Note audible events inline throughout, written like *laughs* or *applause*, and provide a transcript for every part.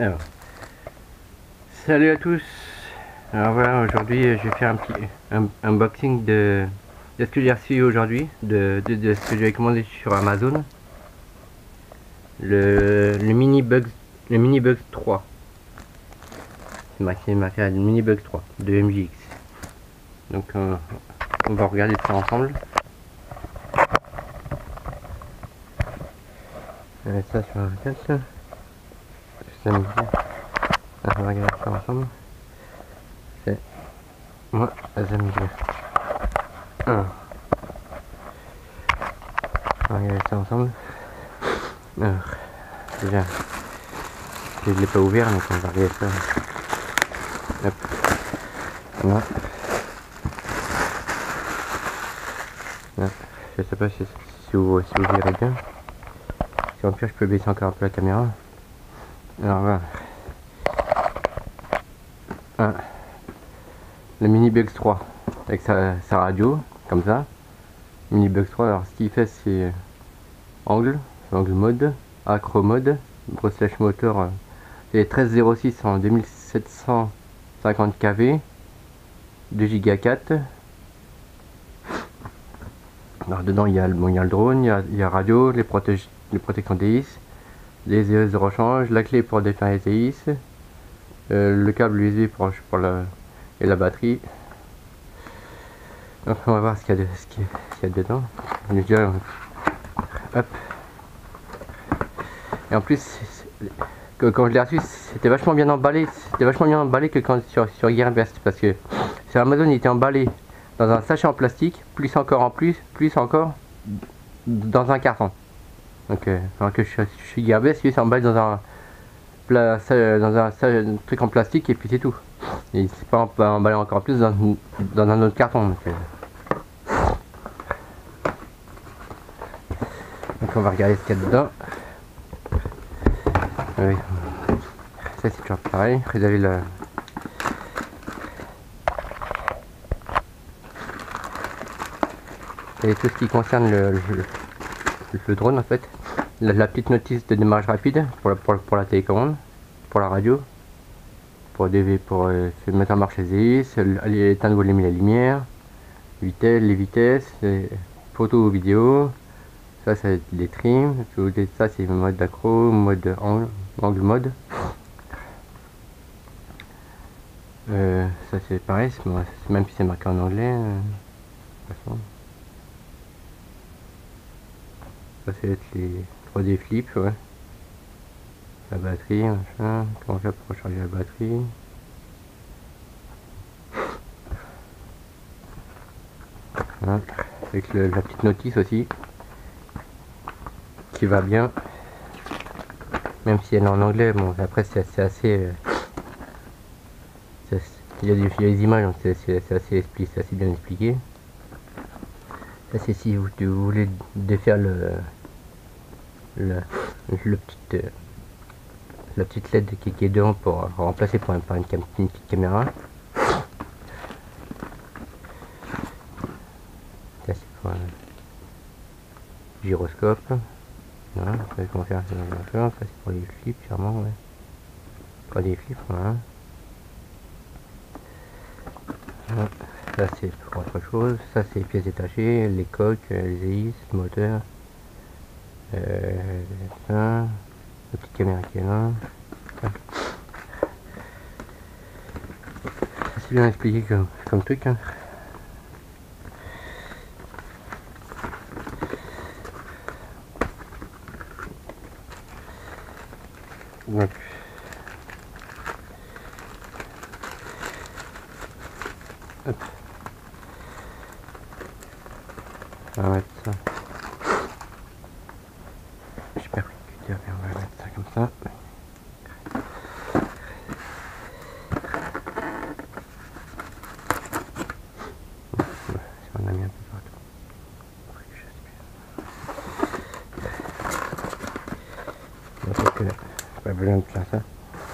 Alors, salut à tous. Alors voilà, aujourd'hui je vais faire un petit unboxing de, ce que j'ai reçu aujourd'hui, de, ce que j'ai commandé sur Amazon. Le, mini bugs, le mini bugs 3. C'est marqué, marqué le mini bugs 3 de MJX. Donc euh, on va regarder ça ensemble. ça sur tête. Ça me On va regarder ça ensemble. C'est moi, j'aime bien. On va regarder ça ensemble. Alors, déjà, je ne l'ai pas ouvert, donc on va regarder ça. Hop. Voilà. Je sais pas si, si, vous, si vous verrez bien. Si en pire, je peux baisser encore un peu la caméra. Alors voilà. Ah. Le Mini Bugs 3 avec sa, radio, comme ça. Mini Bugs 3, alors ce qu'il fait c'est angle, angle mode, acro mode, brossage moteur et 1306 en 2750 kV, 2 Go 4. Alors dedans il y a, le drone, il y a, radio, les, protège, les DIS, les ES de rechange, la clé pour défaire les TIS, euh, le câble USB pour, la, et la batterie. on va voir ce qu'il y, a dedans. Déjà, hop. Et en plus, quand je l'ai reçu, c'était vachement bien emballé. C'était vachement bien emballé que quand sur, sur Gearbest parce que sur Amazon, il était emballé dans un sachet en plastique, plus encore en plus, plus encore dans un carton. Donc, euh, que je, suis garbé, c'est emballé dans un, dans un, truc en plastique et puis c'est tout. Et c'est pas emballé encore plus dans, un autre carton. Donc, euh. donc, on va regarder ce qu'il y a dedans. Oui. Ça c'est toujours pareil. Vous avez le. Et tout ce qui concerne le, le drone en fait la, petite notice de démarrage rapide pour la, pour, la télécommande, pour la radio, pour, DV, pour euh, mettre en marche les hélices, éteindre ou allumer la lumière, vitesse, les vitesses, les photos ou vidéos, ça c'est les trims, ça c'est mode d'accro, mode angle, angle mode. Euh, ça c'est pareil, même si c'est marqué en anglais. Euh, ça c'est les 3D flip, ouais. La batterie, machin. Comment faire pour recharger la batterie? Avec la petite notice aussi. Qui va bien. Même si elle est en anglais, bon après c'est assez... assez euh, il, y a des, images, donc c'est assez, assez, assez bien expliqué. Ça c'est si vous, vous voulez défaire le le, le petite, euh, la petite LED qui, est devant pour remplacer par, par une, une, petite caméra. Ça c'est pour un gyroscope. Faire ça c'est pour les flips sûrement ouais. Pas des flips. Ça c'est pour autre chose, ça c'est les pièces détachées, les coques, les hélices, le moteur. Euh, la petite caméra qui est là. C'est bien expliqué comme, comme truc. Hein. Donc, hop. On va mettre ça. Pas besoin de faire ça.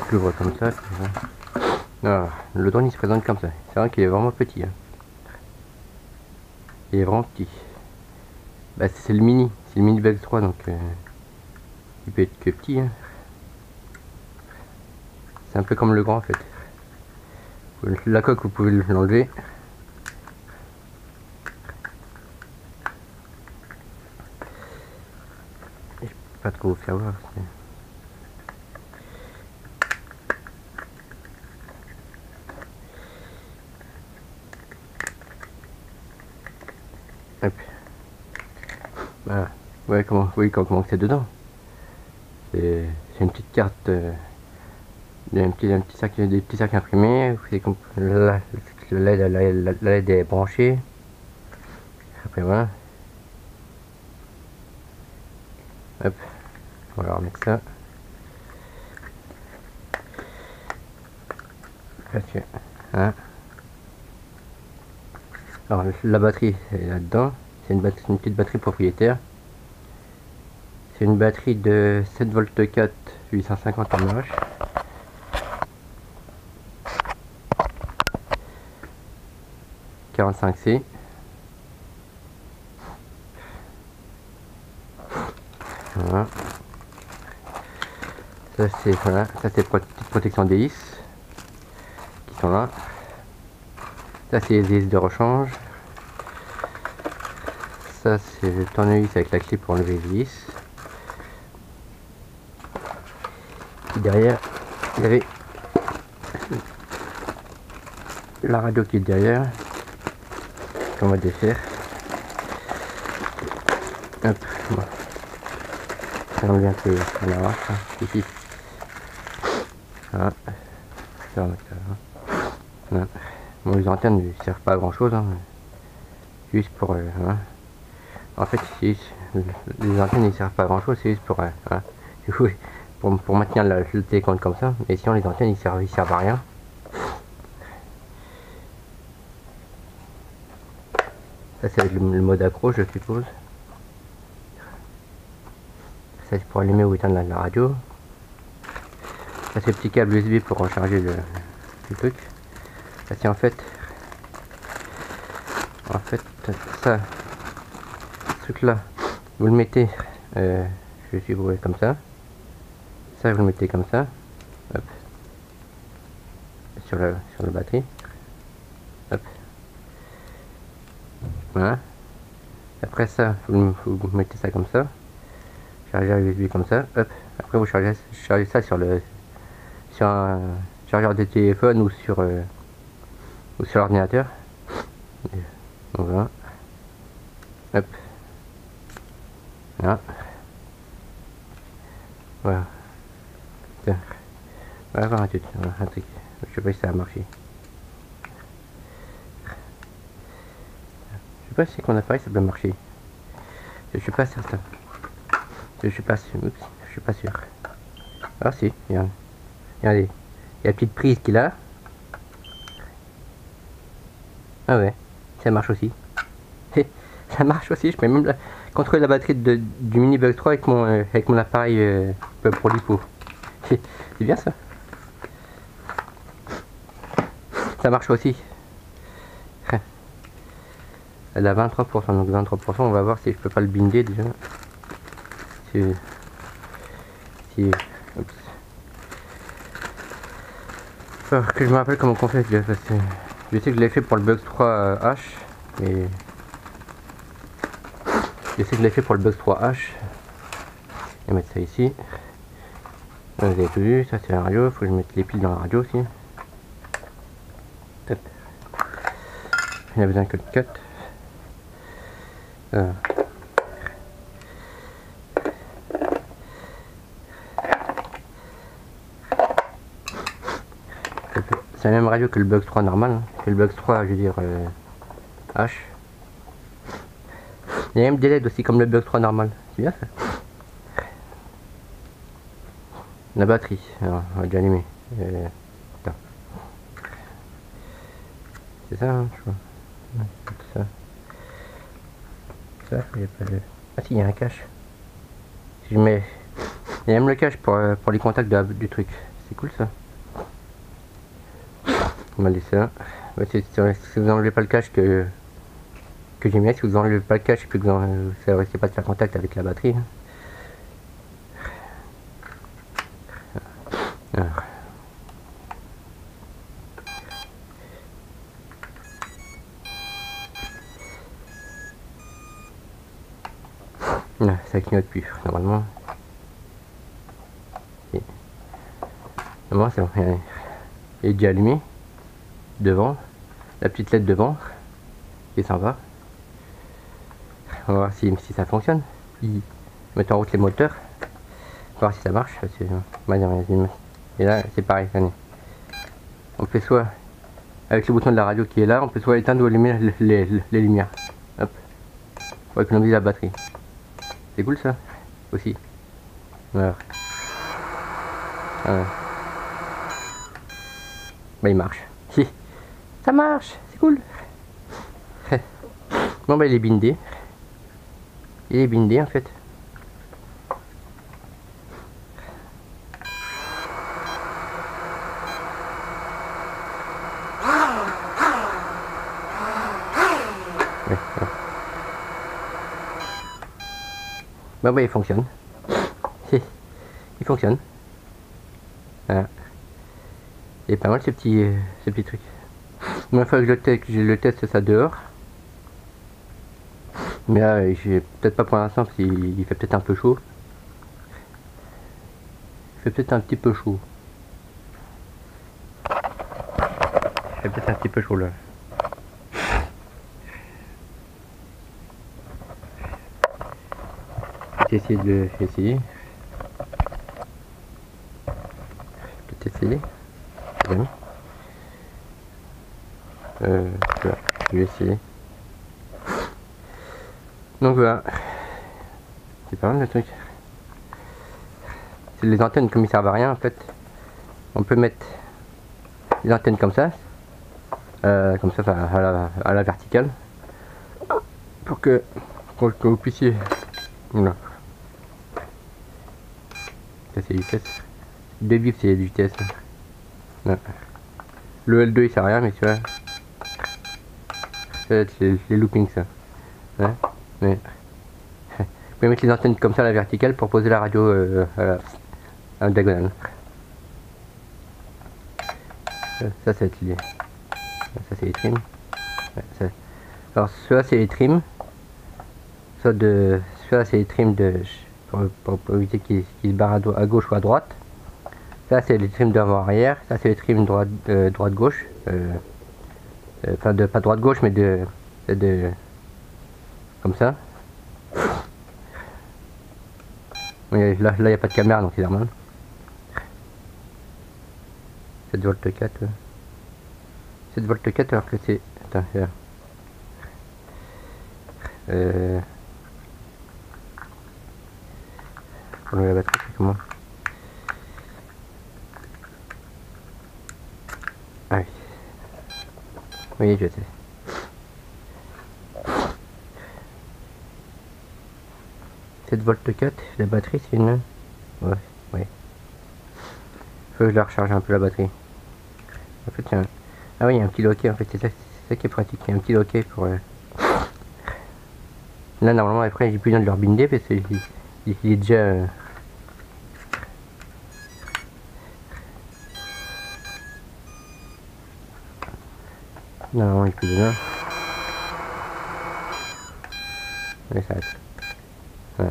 Je l'ouvre comme ça. Ah, le drone il se présente comme ça. C'est vrai qu'il est vraiment petit. Hein. Il est vraiment petit. Bah, c'est le mini, c'est le mini Bug 3 donc euh, peut être que petit. Hein. C'est un peu comme le grand en fait. La coque, vous pouvez l'enlever. Je peux pas trop vous faire voir. Hop. Ouais, comment, oui, comment c'est dedans. C'est une petite carte. Euh, un petit, un petit sac, des petits sacs imprimés. La, LED est branchée. Après voilà. Hop, on va remettre ça. Hein. Alors la batterie est là-dedans. C'est une, une petite batterie propriétaire. C'est une batterie de 7 v 4 850 mAh. 45C. Voilà. Ça c'est voilà, ça c'est protection des qui sont là. Ça c'est les hélices de rechange. Ça c'est le tournevis avec la clé pour enlever les hélices. Derrière, il y avait la radio qui est derrière qu'on va défaire. Hop, bon. Ça vient que on arrache, hein, ici. Voilà. Ça, voilà. Bon, les antennes ne servent pas à grand chose, hein. juste pour... Euh, hein. En fait, les antennes ne servent pas à grand chose, c'est juste pour... Euh, *laughs* pour, pour maintenir le, le télécommande comme ça, mais sinon les antennes ils servent, ils servent à rien. Ça c'est le, mode accro je suppose. Ça c'est pour allumer ou éteindre la, radio. Ça c'est le petit câble USB pour recharger le, truc. Ça c'est en fait en fait ça ce truc là vous le mettez euh, je suis brûlé comme ça ça vous le mettez comme ça Hop. sur la sur la batterie Hop. Voilà. Après ça, vous, mettez ça comme ça. Chargeur USB comme ça. Hop. Après vous chargez, chargez ça sur le sur un chargeur de téléphone ou sur euh, ou sur l'ordinateur. Voilà. Hop. Voilà. Voilà. Tiens. On va un. Je sais pas si ça a marché. pas si mon appareil ça peut marcher. Je suis pas certain. Je suis pas sûr. je suis pas sûr. Ah si, regardez. Regardez. Il y a la petite prise qu'il a. Ah ouais, ça marche aussi. ça marche aussi, je peux même contrôler la batterie du Mini Bug 3 avec mon, euh, avec mon appareil euh, pour. C'est bien ça. Ça marche aussi. Elle a 23%, donc 23%, on va voir si je peux pas le binder déjà. Si, si, que je me rappelle comment on fait que je sais que je l'ai fait pour le Bug 3H, mais je sais que je l'ai fait pour le Bug 3H. Je vais mettre ça ici. Vous avez tout vu, ça c'est la radio, faut que je mette les piles dans la radio aussi. Il y a besoin que de 4. Ah. C'est la même radio que le Bugs 3 normal, hein. que le Bugs 3 je veux dire euh, H. Il y a même des LED aussi comme le Bugs 3 normal, c'est bien ça. La batterie, alors, on va déjà allumer. Euh, c'est ça, hein, je crois. ça. Ah si, il y a un cache. Si je mets... Il y a même le cache pour, euh, pour les contacts du truc. C'est cool ça. On va laisser ça. si, vous enlevez pas le cache que, que j'ai mis, si vous enlevez pas le cache et que vous ne risquez pas de faire contact avec la batterie. Hein. Ça clignote plus, normalement. Normalement, c'est bon. Il est déjà allumé. Devant. La petite LED devant. Et s'en va. On va voir si, ça fonctionne. Il met en route les moteurs. On va voir si ça marche. Parce que et là, c'est pareil. On peut soit, avec le bouton de la radio qui est là, on peut soit éteindre ou allumer les, lumières. Hop. Pour économiser la batterie. C'est cool ça Aussi. Voilà. Ah bah il marche. Si. Ça marche, c'est cool. *laughs* bon bah il est bindé. Il est bindé en fait. Bah oui, il fonctionne. il fonctionne. Voilà. Il est pas mal ce petit, euh, ce petit truc. Moi, il que je le, le teste ça dehors. Mais là, j'ai peut-être pas pour l'instant parce qu'il fait peut-être un peu chaud. Il fait peut-être un petit peu chaud. Il fait peut-être un petit peu chaud là. Essayer de essayer. Peut-être essayer. Euh, je vais essayer. Donc voilà. C'est pas mal le truc. C'est les antennes comme ils servent à rien en fait. On peut mettre les antennes comme ça. Euh, comme ça à la, à la verticale. Pour que, pour que vous puissiez. Voilà c'est vitesse. Deux bifs c'est vitesse. Le L2 il sert à rien mais tu vois. Ça les, loopings ça. Hein mais. *laughs* Vous pouvez mettre les antennes comme ça à la verticale pour poser la radio euh, à, la, diagonale. Ça, c'est les. Ça c'est les trims. Alors soit c'est les trims. Soit de. Soit c'est les trims de pour, éviter qu'il se barre à, gauche ou à droite. Ça c'est les trims d'avant arrière, ça c'est les trims droite euh. Euh, euh, enfin de pas droite gauche mais de, comme ça. là il n'y a pas de caméra donc c'est normal. 7 volts 4 7 volts 4 alors que c'est attends euh, Pour la batterie, c'est comment Ah oui. Oui, je sais. Cette volt 4, la batterie c'est une... Ouais, ouais. Faut que je la recharge un peu la batterie. En fait, un... Ah oui, il y a un petit loquet en fait, c'est ça, ça, qui est pratique. Il y a un petit loquet pour... Euh... Là, normalement, après, j'ai plus besoin de leur binder parce que il est déjà non il bien mais ça ouais.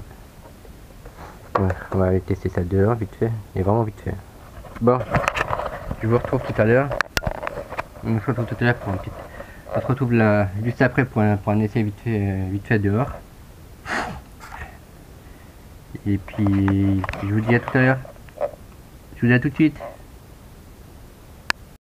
ouais. on va aller tester ça dehors vite fait et vraiment vite fait bon je vous retrouve tout à l'heure on se retrouve tout à l'heure pour un petit on se retrouve là juste après pour un, pour un essai vite fait vite fait dehors et puis, je vous dis à tout à l'heure. Je vous dis à tout de suite.